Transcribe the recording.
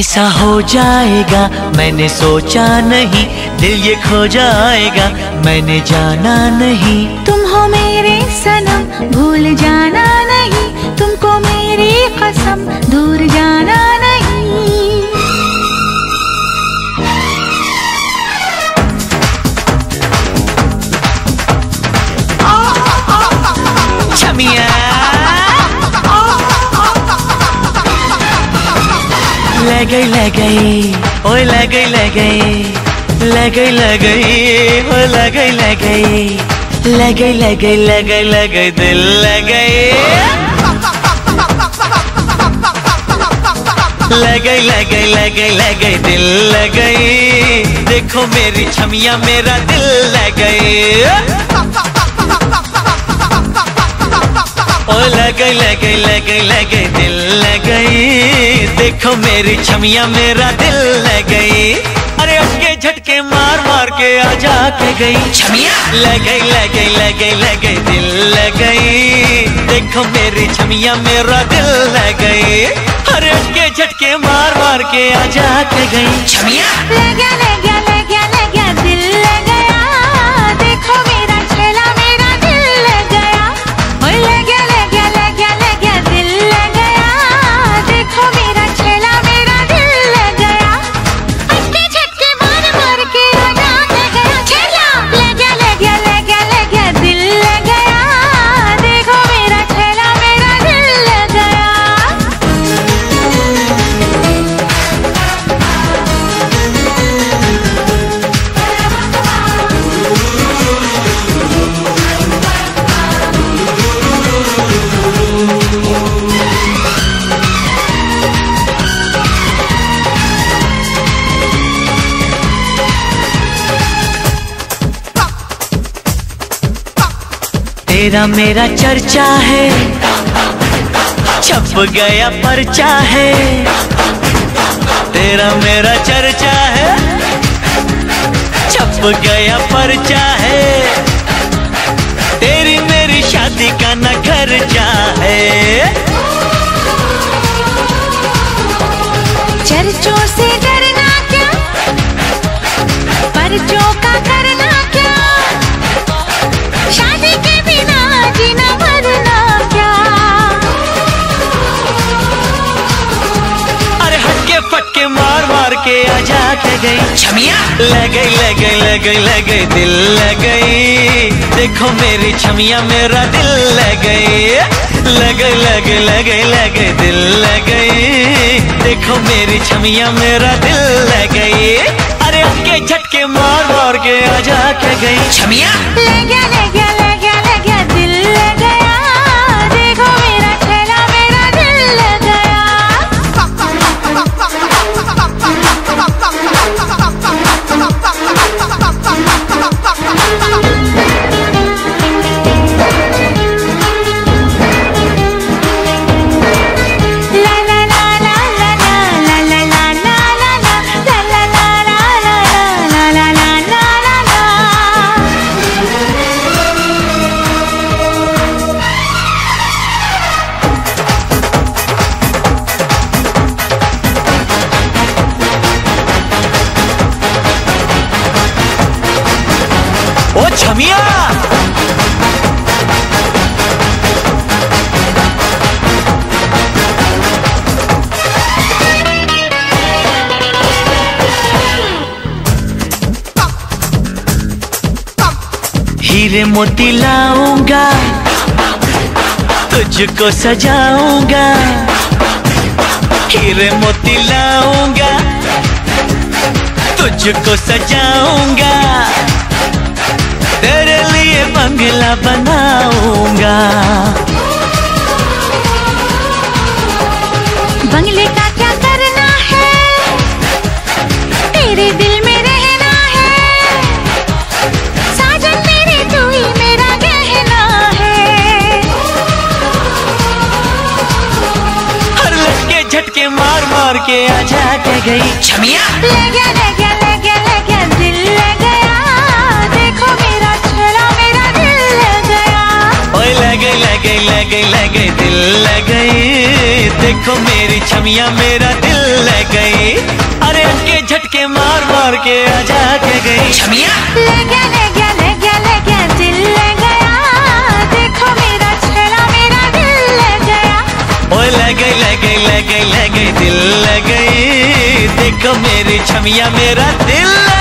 ऐसा हो जाएगा, मैंने सोचा नहीं, दिल ये खो जाएगा, मैंने जाना नहीं। तुम हो मेरे सनम, भूल जाना नहीं, तुमको मेरी कसम, दूर जाना नहीं। ले गई ले गई ओए ले गई ले गई ले गई ले गई ओ ले गई ले गई ले गई ले गई ले गई ले गई दिल ले गई ले गई ले गई ले गई ले गई दिल ले गई देखो मेरी छमिया मेरा दिल ले गई ओ लगे लगे लगे लगे दिल लग। गई देखो मेरी छमिया मेरा दिल लग। अरे उसके झटके मार मार के आ जाके गई। छमिया? लगे लगे लगे लगे दिल लग। देखो मेरी छमिया मेरा दिल लगे। अरे उसके झटके मार मार के आ जाके गई। छमिया? लगे लगे तेरा मेरा चर्चा है। छप गया परचा है। तेरा मेरा चर्चा है। छप गया परचा है। तेरी मेरी शादी का न खर्चा है। चर्चों से के आजा के गई। छमिया। लगे लगे लगे लगे दिल लगे। देखो मेरी छमिया मेरा दिल लगे। लगे लगे लगे लगे दिल लगे। देखो मेरी छमिया मेरा दिल लगे। अरे उनके झटके मार मार के आजा के गई। छमिया। लगे गया ओ छमिया हीरे मोती लाऊँगा तुझको सजाऊँगा हीरे मोती लाऊँगा तुझको सजाऊँगा तेरे लिए बंगला बनाऊँगा। बंगले का क्या करना है? तेरे दिल में रहना है। साजन मेरे तू ही मेरा गहना है। हर लटके झटके मार मार के आ जा के गई। छमिया ले गया ले गया। ले गया ओए ले गई ले गई दिल ले गई देखो मेरी छमिया मेरा दिल ले गई अरे अटके झटके मार मार के आजा के गई। छमिया ले गया ले गया ले गया ले गया दिल ले गया देखो मेरा छेला मेरा दिल ले गया ओए ले गई ले गई ले गई ले गई दिल ले गई देखो मेरी छमिया मेरा दिल ले